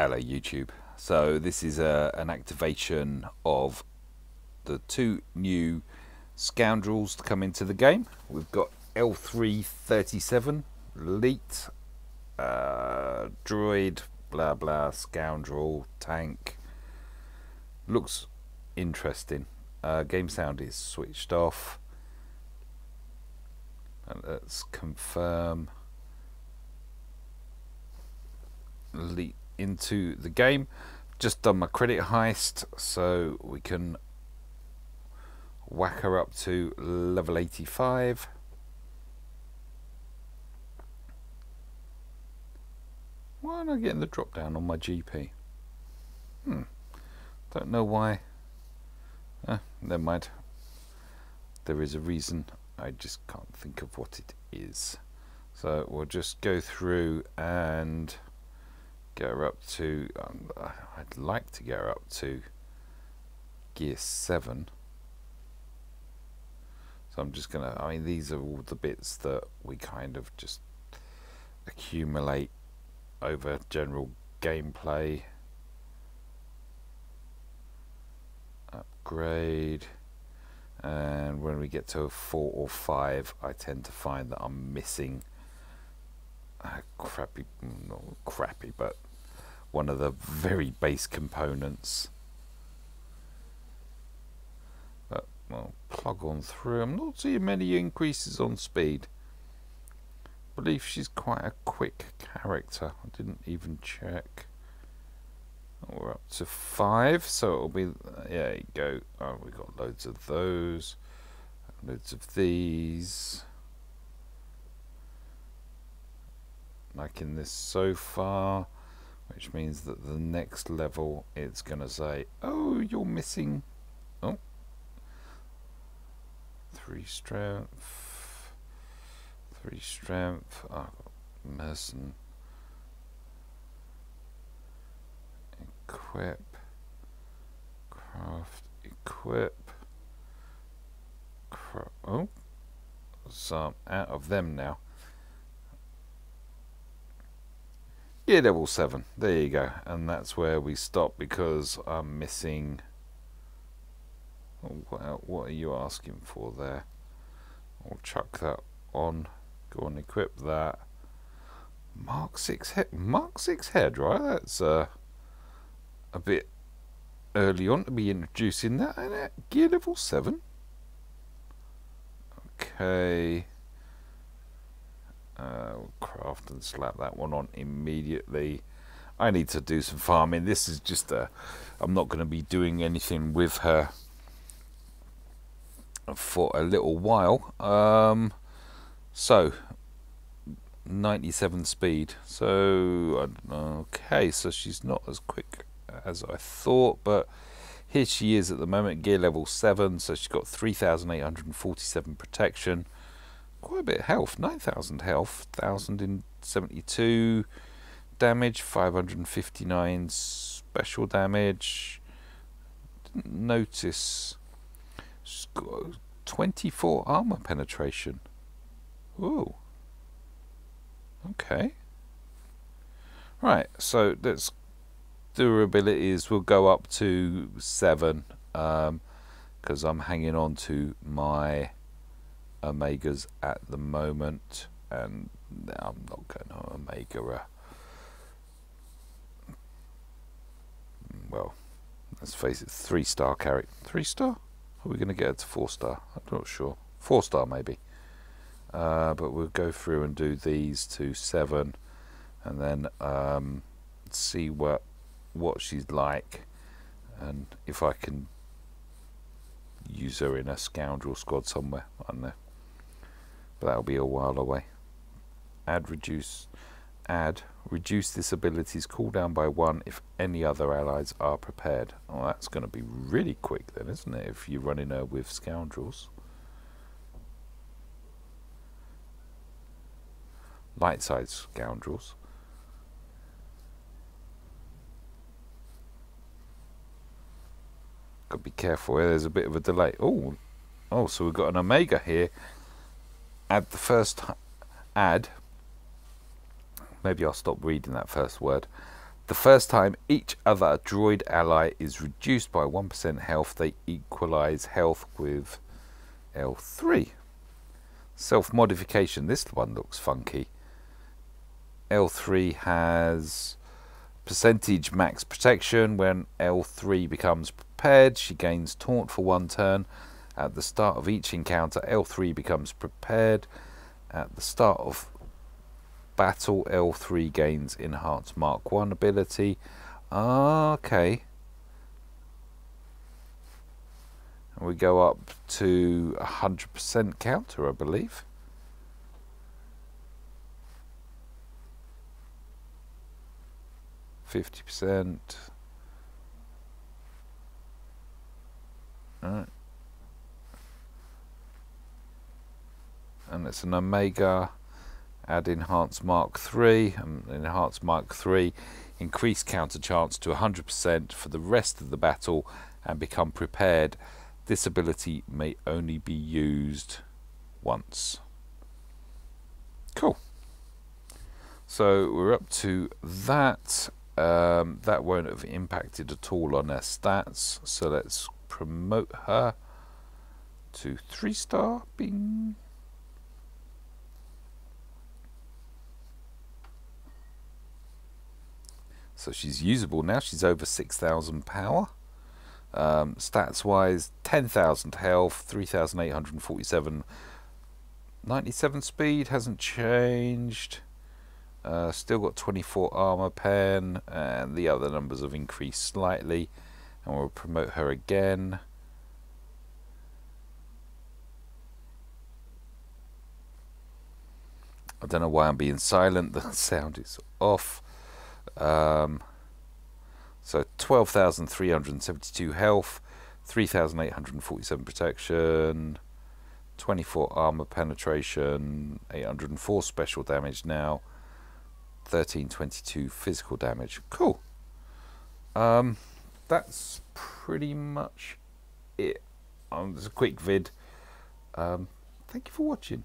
Hello YouTube. So this is a, an activation of the two new scoundrels to come into the game. We've got L337, Leet, uh, Droid, blah blah, Scoundrel, Tank. Looks interesting. Uh, game sound is switched off. Let's confirm. Into the game. Just done my credit heist, so we can whack her up to level 85. Why am I getting the drop down on my GP? Hmm. Don't know why. Eh, never mind. There is a reason. I just can't think of what it is. So we'll just go through and her up to, um, I'd like to go up to gear 7. So I'm just going to, I mean, these are all the bits that we kind of just accumulate over general gameplay. Upgrade. And when we get to a 4 or 5, I tend to find that I'm missing crappy, not crappy, but one of the very base components. Uh, but I'll plug on through. I'm not seeing many increases on speed. I believe she's quite a quick character. I didn't even check. Oh, we're up to five, so it'll be. There you go. Oh, we got loads of those, loads of these. Liking this so far which means that the next level it's going to say, oh, you're missing, oh, three strength, three strength, ah, oh, medicine, equip, craft, equip, cra oh, so out of them now. Gear level 7, there you go. And that's where we stop because I'm missing... What, what are you asking for there? I'll chuck that on. Go and equip that. Mark 6 head, Mark 6 head, right? That's uh, a bit early on to be introducing that. And uh, gear level 7. Okay. Uh, craft and slap that one on immediately. I need to do some farming. This is just a. I'm not going to be doing anything with her for a little while. Um, so 97 speed. So okay, so she's not as quick as I thought, but here she is at the moment, gear level 7, so she's got 3,847 protection quite a bit of health 9,000 health, 1,072 damage, 559 special damage. Didn't notice. She's got 24 armor penetration. Ooh. Okay. Right, so let's durabilities will go up to 7 because um, I'm hanging on to my Omegas at the moment, and I'm not going to Omega a. Well, let's face it, three star character. Three star? Are we going to get it to four star? I'm not sure. Four star maybe. Uh, but we'll go through and do these to seven, and then um, see what what she's like, and if I can use her in a scoundrel squad somewhere. I don't know but that'll be a while away. Add reduce add reduce this ability's cooldown by one if any other allies are prepared. Oh, that's going to be really quick then, isn't it? If you're running her with scoundrels. Light side scoundrels. Got to be careful. here, There's a bit of a delay. Oh, oh, so we've got an Omega here add the first ad, maybe I'll stop reading that first word The first time each other droid ally is reduced by 1% health, they equalize health with L3. Self modification, this one looks funky. L3 has percentage max protection. When L3 becomes prepared, she gains taunt for one turn. At the start of each encounter, L3 becomes prepared. At the start of battle, L3 gains enhanced Mark 1 ability. Okay. And we go up to 100% counter, I believe. Fifty percent. Alright. And it's an Omega. Add Enhanced Mark 3. and Enhanced Mark 3. Increase counter chance to 100% for the rest of the battle and become prepared. This ability may only be used once. Cool. So we're up to that um, that won't have impacted at all on her stats. So let's promote her to three star. Bing. So she's usable now. She's over 6,000 power. Um, stats wise, 10,000 health, 3,847. 97 speed hasn't changed. Uh, still got 24 armor pen, and the other numbers have increased slightly. And we'll promote her again. I don't know why I'm being silent. The sound is off. Um, so 12,372 health, 3,847 protection, 24 armor penetration, 804 special damage now. 1322 physical damage. Cool. Um, that's pretty much it. Um, there's a quick vid. Um, thank you for watching.